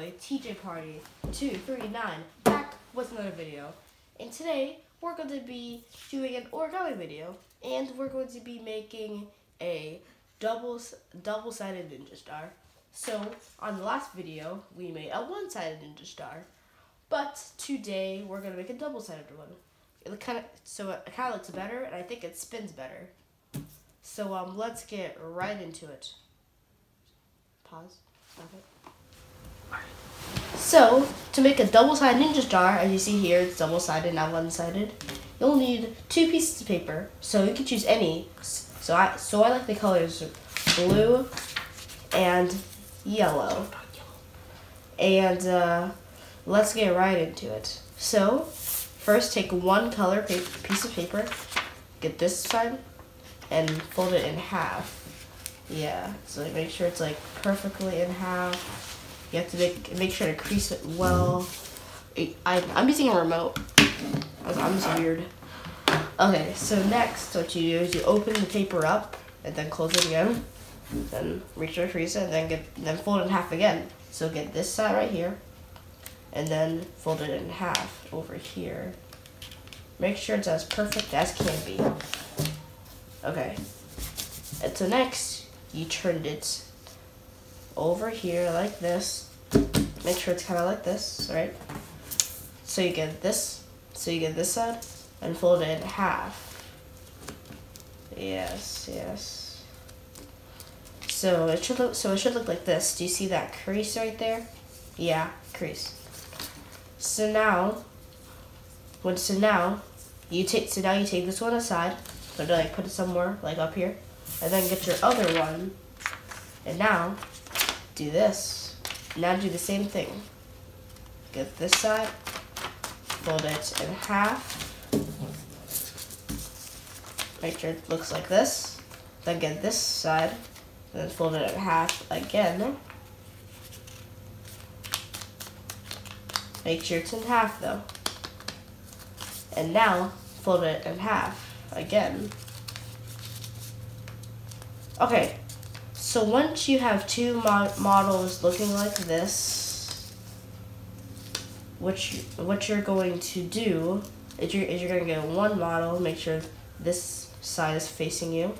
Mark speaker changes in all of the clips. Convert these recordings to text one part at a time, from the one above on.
Speaker 1: Party 239 back with another video. And today we're going to be doing an origami video and we're going to be making a double double-sided ninja star. So on the last video we made a one-sided ninja star, but today we're going to make a double-sided one. It kind of so it kind of looks better and I think it spins better. So um let's get right into it. Pause. Stop it. So, to make a double-sided ninja star, as you see here, it's double-sided, not one-sided. You'll need two pieces of paper, so you can choose any. So I, so I like the colors blue and yellow. And uh, let's get right into it. So, first take one color piece of paper, get this side, and fold it in half. Yeah, so make sure it's like perfectly in half you have to make make sure to crease it well. I, I'm using a remote. I'm just weird. Okay, so next what you do is you open the paper up and then close it again. Then make sure to crease it and then get then fold it in half again. So get this side right here and then fold it in half over here. Make sure it's as perfect as can be. Okay. And so next you turn it over here like this. Make sure it's kind of like this, right? So you get this, so you get this side, and fold it in half. Yes, yes. So it should look, so it should look like this. Do you see that crease right there? Yeah, crease. So now, when so now, you take so now you take this one aside, it like put it somewhere like up here, and then get your other one, and now do this. Now do the same thing. Get this side, fold it in half. Make sure it looks like this. Then get this side, then fold it in half again. Make sure it's in half though. And now, fold it in half again. Okay, so once you have two mo models looking like this, what, you, what you're going to do is you're, is you're going to get one model, make sure this side is facing you.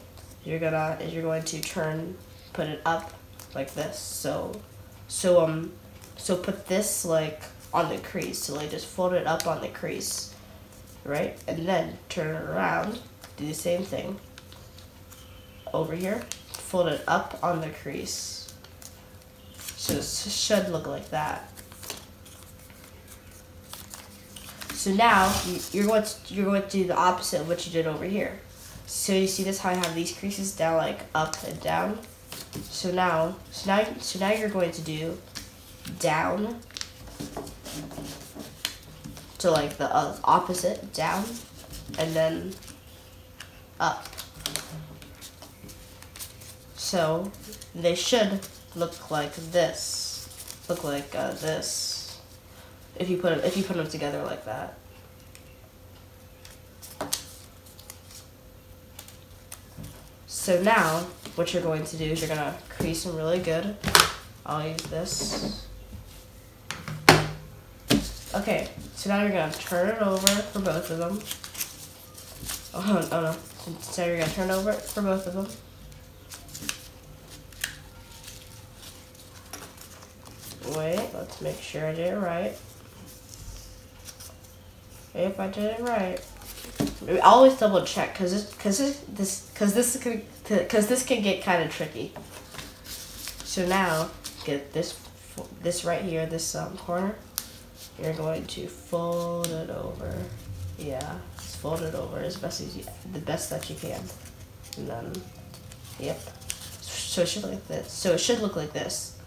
Speaker 1: You're gonna is you're going to turn, put it up like this. So, so um, so put this like on the crease. So like just fold it up on the crease, right? And then turn it around. Do the same thing. Over here fold it up on the crease. So it should look like that. So now you're going to you're going to do the opposite of what you did over here. So you see this how I have these creases down like up and down. So now so now so now you're going to do down to like the uh, opposite down and then up. So they should look like this. Look like uh, this. If you put if you put them together like that. So now, what you're going to do is you're gonna crease them really good. I'll use this. Okay, so now you're gonna turn it over for both of them. Oh, oh no, so you're gonna turn over for both of them. Wait, let's make sure I did it right. If I did it right. I always double check because this because this because this can because this can get kind of tricky. So now get this this right here this um, corner. You're going to fold it over. Yeah, just fold it over as best as you the best that you can, and then yep. So it should look like this. So it should look like this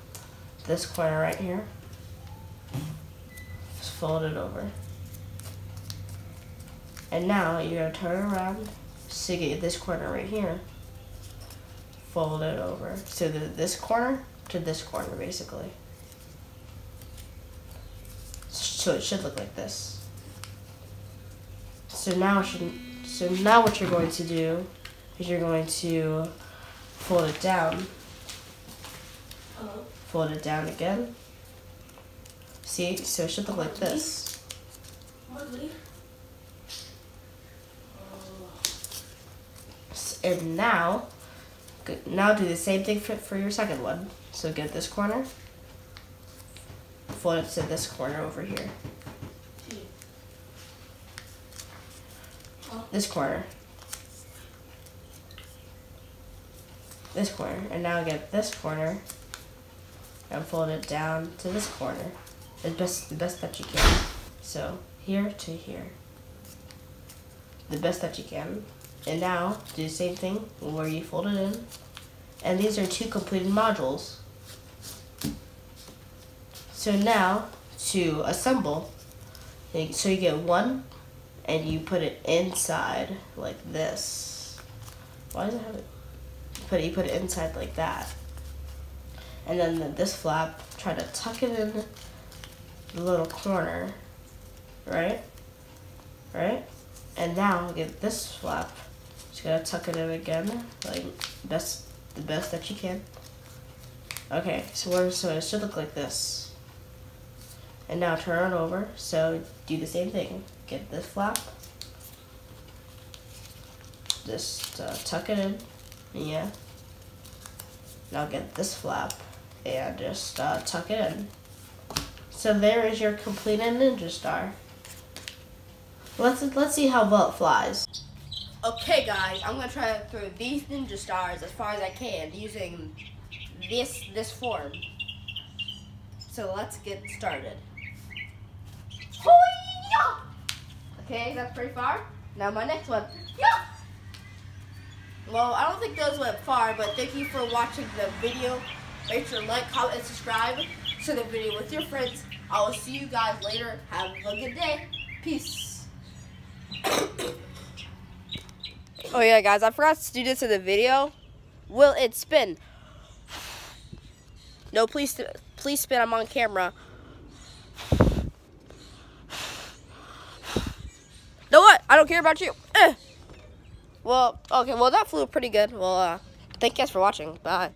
Speaker 1: this corner right here. Just fold it over. And now you're to turn around so get this corner right here. Fold it over. So this corner to this corner basically. So it should look like this. So now should, so now what you're going to do is you're going to fold it down. Fold it down again. See, so it should look like this. And now, now do the same thing for, for your second one. So get this corner, fold it to this corner over here. This corner. This corner. And now get this corner and fold it down to this corner. The best the best that you can. So here to here. The best that you can. And now do the same thing where you fold it in. And these are two completed modules. So now to assemble, so you get one and you put it inside like this. Why does it have it? Put it, you put it inside like that. And then this flap, try to tuck it in the little corner, right? Right? And now get this flap. Just gotta tuck it in again, like best the best that you can. Okay, so we're so it should look like this. And now turn it over. So do the same thing. Get this flap. Just uh, tuck it in. Yeah. Now get this flap and just uh, tuck it in. So there is your completed ninja star. Let's let's see how well it flies. Okay guys, I'm gonna try to throw these ninja stars as far as I can using this this form. So let's get started. Okay, that's pretty far. Now my next one. Yeah. Well, I don't think those went far, but thank you for watching the video. Make sure to like, comment, and subscribe. Share the video with your friends. I will see you guys later. Have a good day. Peace. oh yeah, guys, I forgot to do this in the video. Will it spin? No, please, please spin. I'm on camera. know what? I don't care about you. Eh. Well, okay, well, that flew pretty good. Well, uh, thank you guys for watching. Bye.